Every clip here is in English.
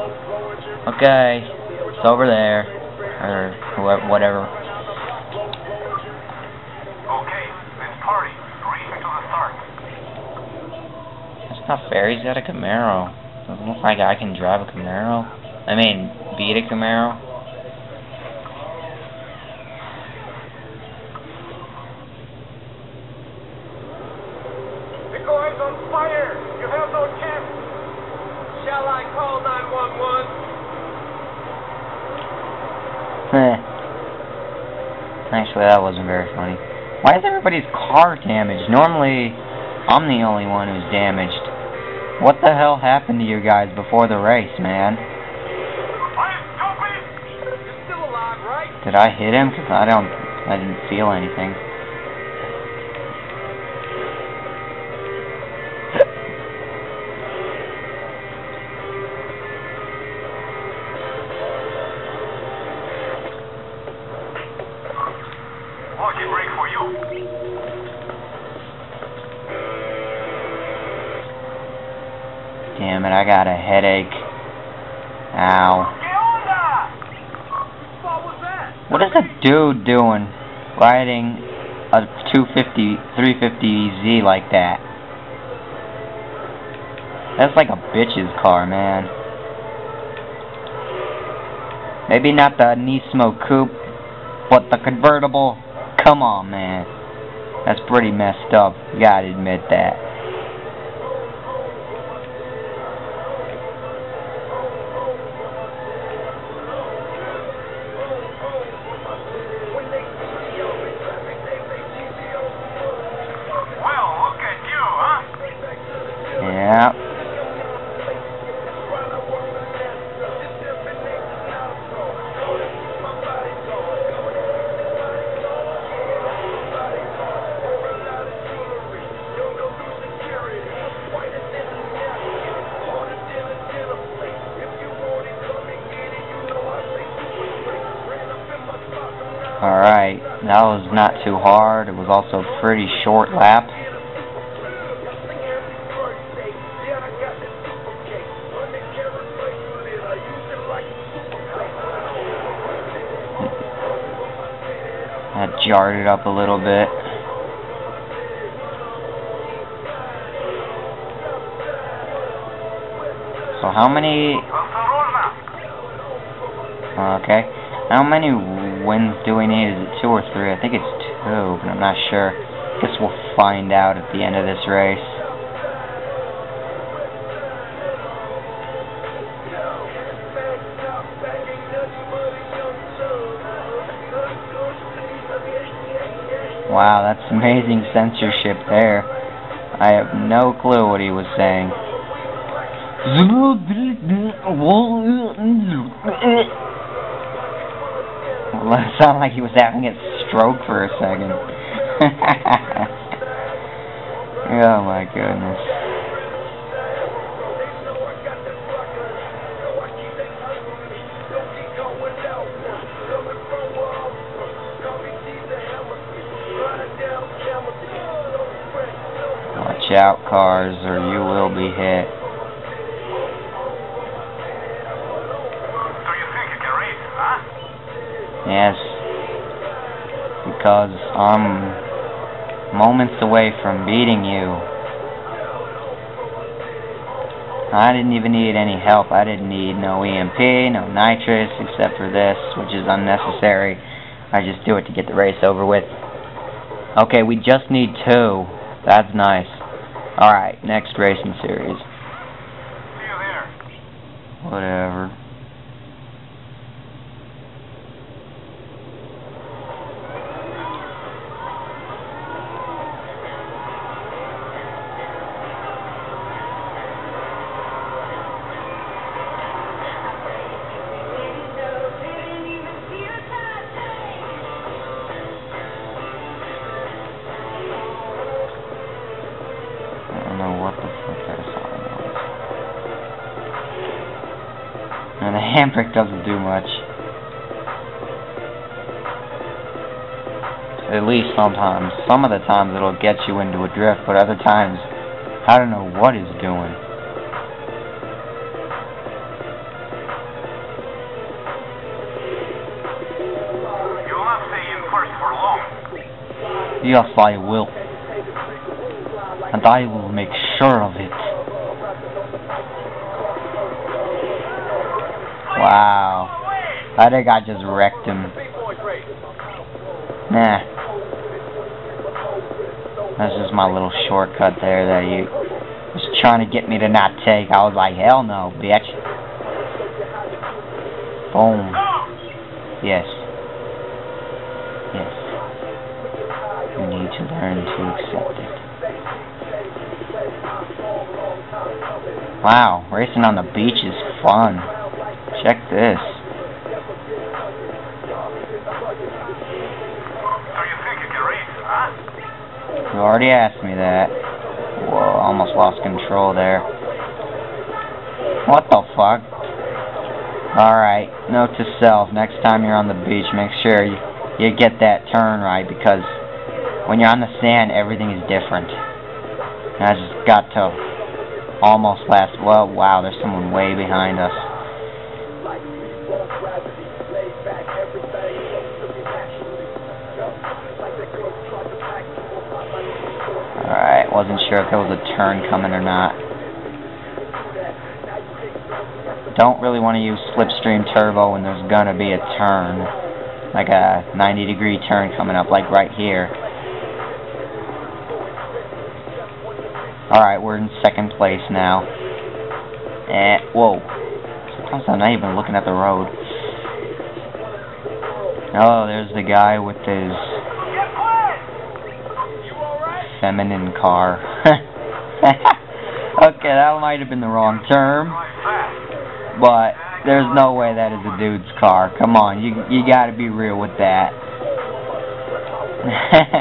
Okay, it's over there, or whoever, whatever. Okay, let's party. The start. That's not fair. He's got a Camaro. Doesn't look like I can drive a Camaro. I mean, beat a Camaro. The car's on fire. You have no chance. Shall I call 911? Heh. Actually, that wasn't very funny. Why is everybody's car damaged? Normally, I'm the only one who's damaged. What the hell happened to you guys before the race, man? I'm stupid. You're still alive, right? Did I hit him? Cause I don't, I didn't feel anything. Damn it, I got a headache. Ow. What is that dude doing riding a 250, 350Z like that? That's like a bitch's car, man. Maybe not the Nismo Coupe, but the convertible. Come on, man. That's pretty messed up. You gotta admit that. Alright, that was not too hard. It was also a pretty short lap. That jarred it up a little bit. So how many... Okay. How many wins do we need? Is it two or three? I think it's two, but I'm not sure. I Guess we'll find out at the end of this race. Wow, that's amazing censorship there. I have no clue what he was saying. It sounded like he was having a stroke for a second. oh my goodness. Watch out, cars, or you will be hit. Yes. Because I'm moments away from beating you. I didn't even need any help. I didn't need no EMP, no nitrous, except for this, which is unnecessary. I just do it to get the race over with. Okay, we just need two. That's nice. Alright, next racing series. See you there. Whatever. And the handbrake doesn't do much. At least sometimes. Some of the times it'll get you into a drift, but other times, I don't know what it's doing. Yes, I will. And I will make sure of it. Wow. I think I just wrecked him. Nah. That's just my little shortcut there that you was trying to get me to not take. I was like, hell no, bitch. Boom. Yes. Yes. Wow, racing on the beach is fun. Check this. You already asked me that. Whoa, almost lost control there. What the fuck? Alright, note to self, next time you're on the beach, make sure you, you get that turn right, because when you're on the sand, everything is different. And I just got to almost last, well, wow, there's someone way behind us. Alright, wasn't sure if there was a turn coming or not. Don't really want to use Slipstream Turbo when there's gonna be a turn. Like a 90 degree turn coming up, like right here. Alright, we're in second place now. Eh, whoa. Sometimes I'm not even looking at the road. Oh, there's the guy with his feminine car. okay, that might have been the wrong term. But there's no way that is a dude's car. Come on, you you gotta be real with that.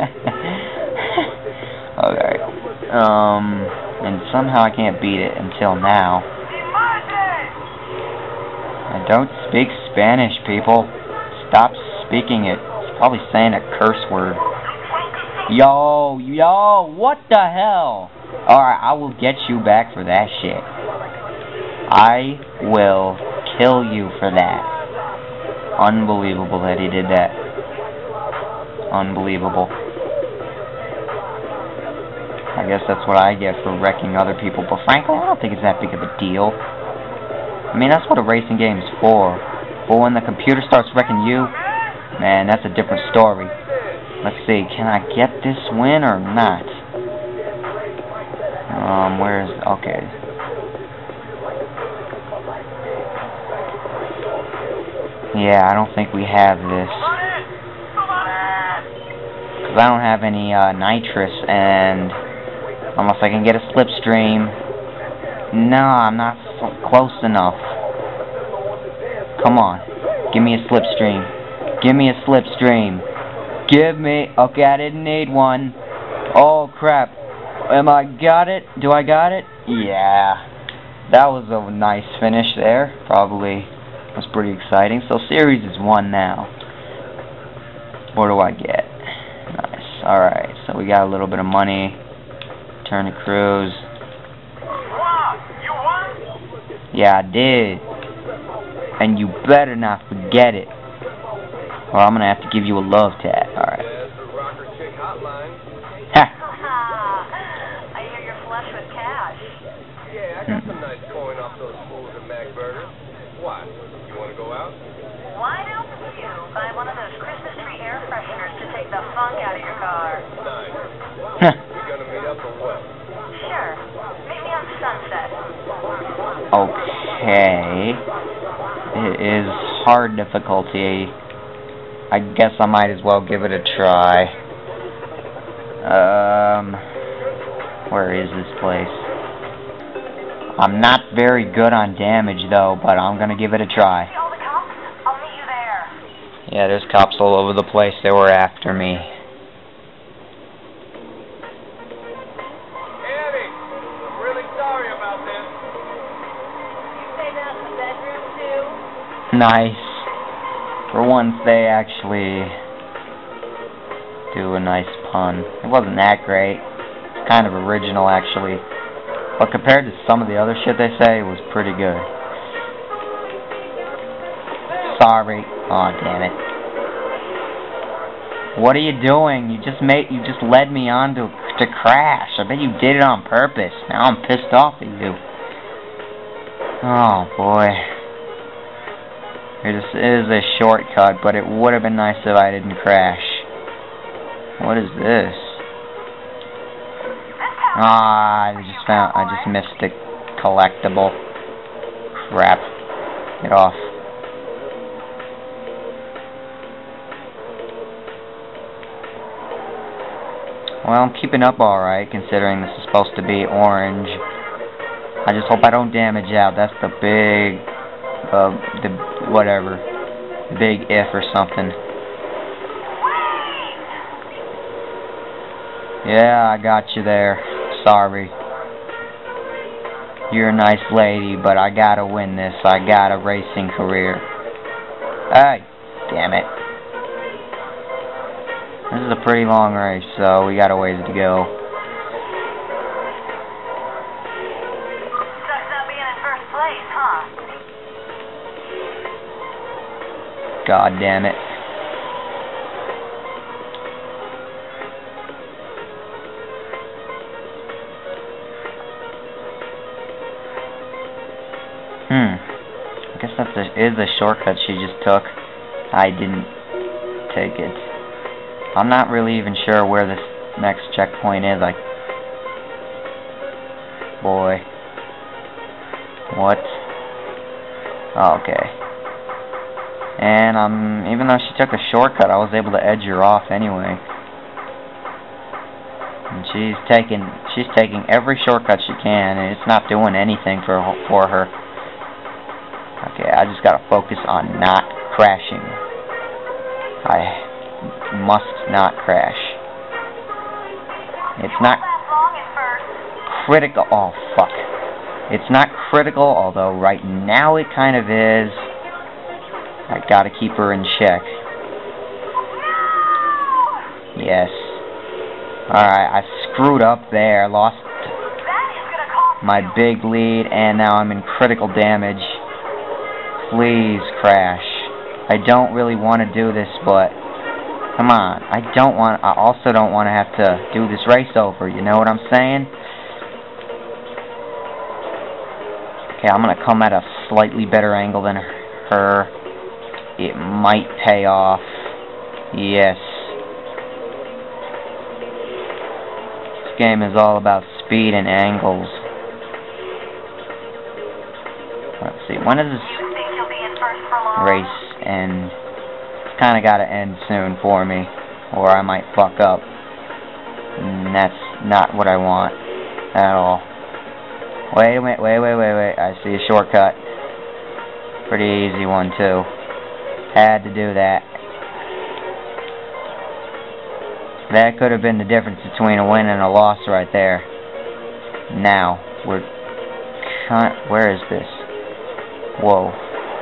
Um, and somehow I can't beat it until now. I don't speak Spanish, people. Stop speaking it. It's probably saying a curse word. Yo, yo, what the hell? Alright, I will get you back for that shit. I will kill you for that. Unbelievable that he did that. Unbelievable. I guess that's what I get for wrecking other people, but frankly, I don't think it's that big of a deal. I mean, that's what a racing game is for. But when the computer starts wrecking you, man, that's a different story. Let's see, can I get this win or not? Um, where is, okay. Yeah, I don't think we have this. Because I don't have any uh, nitrous, and unless I can get a slipstream. No, I'm not close enough. Come on. Give me a slipstream. Give me a slipstream. Give me... Okay, I didn't need one. Oh, crap. Am I got it? Do I got it? Yeah. That was a nice finish there. Probably was pretty exciting. So, series is one now. What do I get? Nice. Alright, so we got a little bit of money. Turn to cruise. Yeah, I did. And you better not forget it. Or I'm gonna have to give you a love tap. Alright. Ha! I hear you're flush with cash. Yeah, I got some nice coin off those fools at Mac Burgers. What? You want to go out? Why don't you buy one of those Christmas tree air fresheners to take the funk out of your car? Nice. Huh. We gonna meet up or what? Sure. Meet me on Sunset. Okay. It is hard difficulty. I guess I might as well give it a try. Um, where is this place? I'm not very good on damage though, but I'm gonna give it a try. See all the cops? I'll meet you there. Yeah, there's cops all over the place. They were after me. Nice. For once, they actually do a nice pun. It wasn't that great. It's kind of original, actually. But compared to some of the other shit they say, it was pretty good. Sorry. Aw, oh, damn it. What are you doing? You just made you just led me on to to crash. I bet you did it on purpose. Now I'm pissed off at you. Oh boy. This is a shortcut, but it would have been nice if I didn't crash. What is this? Ah, I just found I just missed the collectible. Crap. Get off. Well, I'm keeping up alright, considering this is supposed to be orange. I just hope I don't damage out. That's the big, uh, the, whatever, big if or something. Yeah, I got you there. Sorry. You're a nice lady, but I gotta win this. I got a racing career. Hey, damn it. This is a pretty long race, so we got a ways to go. God damn it. Hmm. I guess that is a shortcut she just took. I didn't take it. I'm not really even sure where this next checkpoint is. Like, boy. What? Oh, okay. And um, even though she took a shortcut, I was able to edge her off anyway. And she's taking she's taking every shortcut she can, and it's not doing anything for for her. Okay, I just gotta focus on not crashing. I must not crash. It's not critical. Oh, fuck. It's not critical, although right now it kind of is. I gotta keep her in check. Yes. Alright, I screwed up there. Lost my big lead, and now I'm in critical damage. Please crash. I don't really want to do this, but come on. I don't want. I also don't want to have to do this race over. You know what I'm saying? Okay, I'm gonna come at a slightly better angle than her. It might pay off. Yes. This game is all about speed and angles. Let's see, when is this race end? It's kinda gotta end soon for me, or I might fuck up. And that's not what I want at all. Wait a minute, wait, wait, wait, wait. I see a shortcut. Pretty easy one, too. Had to do that. That could have been the difference between a win and a loss right there. Now, we're... Where is this? Whoa.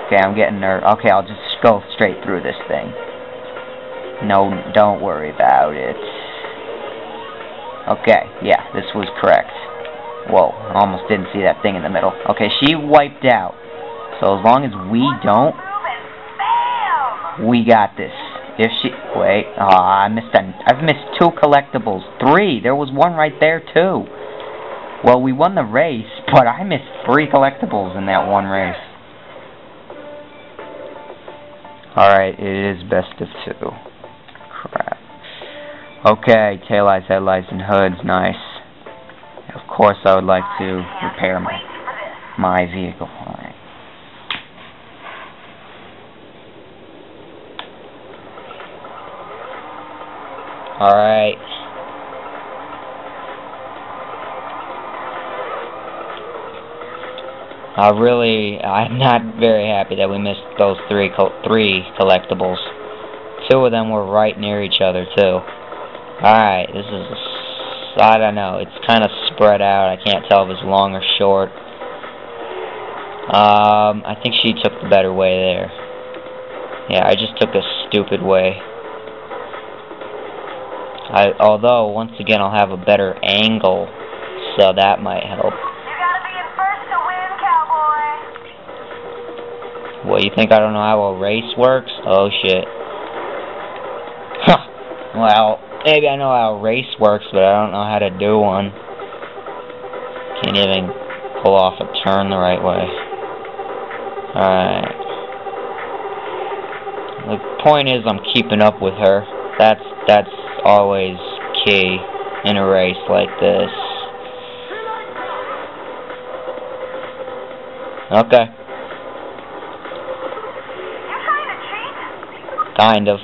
Okay, I'm getting nervous. Okay, I'll just go straight through this thing. No, don't worry about it. Okay, yeah, this was correct. Whoa, almost didn't see that thing in the middle. Okay, she wiped out. So as long as we don't! We got this. If she wait, ah, I missed an, I've missed two collectibles. Three. There was one right there too. Well, we won the race, but I missed three collectibles in that one race. Alright, it is best of two. Crap. Okay, taillights, headlights, and hoods, nice. Of course I would like to repair my, my vehicle. Alright. I really, I'm not very happy that we missed those three three collectibles. Two of them were right near each other too. Alright, this is, I don't know, it's kind of spread out. I can't tell if it's long or short. Um, I think she took the better way there. Yeah, I just took a stupid way. I, although, once again, I'll have a better angle, so that might help. You gotta be in first to win, cowboy. What, you think I don't know how a race works? Oh, shit. Huh. Well, maybe I know how a race works, but I don't know how to do one. Can't even pull off a turn the right way. Alright. The point is I'm keeping up with her. That's that's always key in a race like this. Okay. Kind of.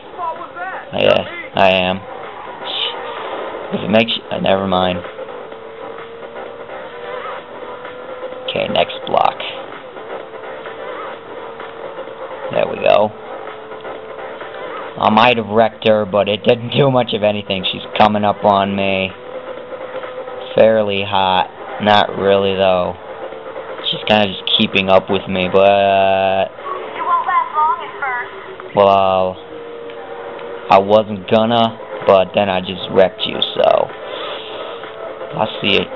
Yeah, I am. If it makes you, uh, never mind. Okay, next block. There we go. I might have wrecked her, but it didn't do much of anything. She's coming up on me. Fairly hot. Not really, though. She's kind of just keeping up with me, but... Uh, you won't last long at first. Well, I wasn't gonna, but then I just wrecked you, so. I see it.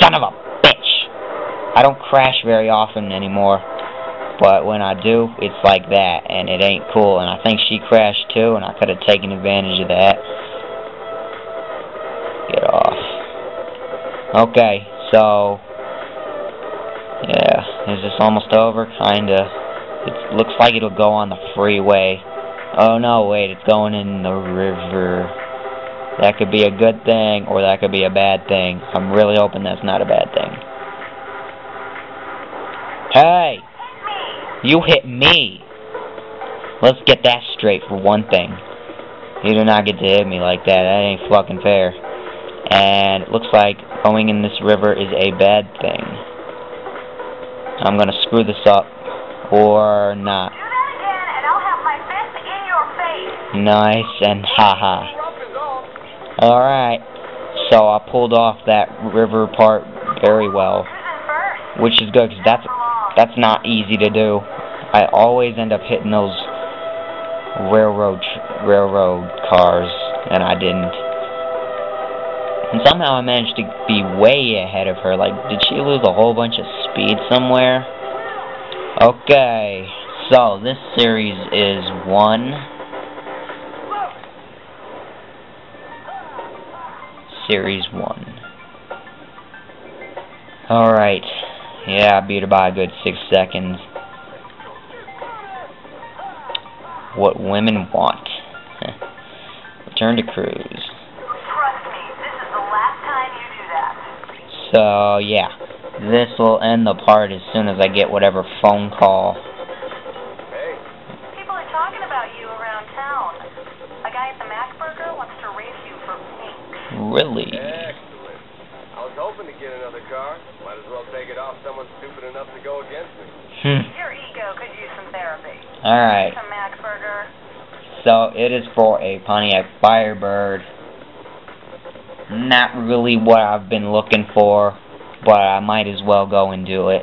Son of a bitch! I don't crash very often anymore, but when I do, it's like that, and it ain't cool, and I think she crashed too, and I could have taken advantage of that. Get off. Okay, so. Yeah, is this almost over? Kinda. It looks like it'll go on the freeway. Oh no, wait, it's going in the river. That could be a good thing, or that could be a bad thing. I'm really hoping that's not a bad thing. Hey! You hit me! Let's get that straight for one thing. You do not get to hit me like that. That ain't fucking fair. And it looks like going in this river is a bad thing. I'm gonna screw this up. Or not. Do that again, and I'll have my fist in your face. Nice and haha. All. Alright. So I pulled off that river part very well. Who's in first? Which is good, because that's. That's not easy to do. I always end up hitting those railroad railroad cars, and I didn't. And somehow I managed to be way ahead of her. Like, did she lose a whole bunch of speed somewhere? Okay, so this series is one. Series one. Alright. Yeah, I beat her by a good six seconds. What women want. Return to cruise. Trust me, this is the last time you do that. So, yeah. This will end the part as soon as I get whatever phone call. Hey, People are talking about you around town. A guy at the Mac Burger wants to race you for pink. Really? excellent. I was hoping to get another car. Might as well take it off someone stupid enough to go against me. Hmm. Your ego could use some therapy. Alright. Some Mac Burger. So, it is for a Pontiac Firebird. Not really what I've been looking for, but I might as well go and do it.